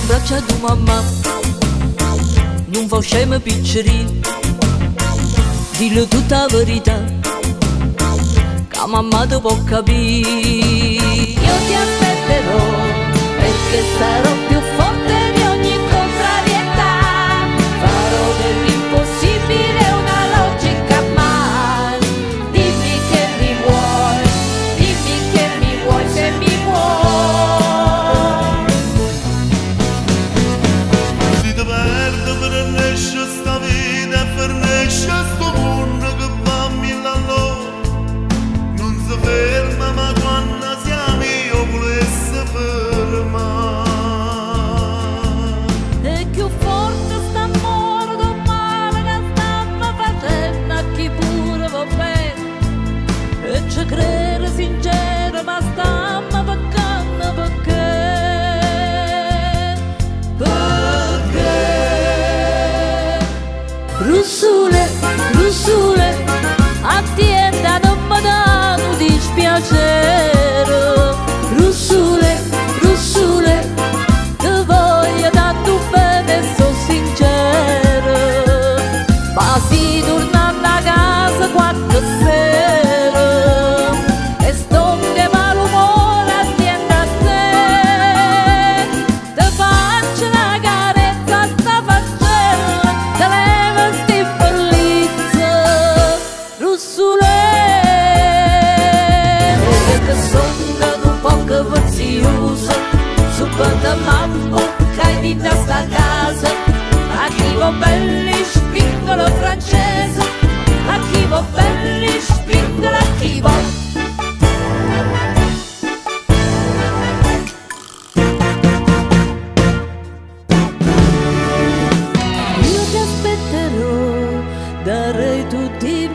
în brațe du mama. Nu-mi fau picceri piccerii Dillo tutta la verità Che mamma tu può capire Io ti aspetto Rusule, rusule tudo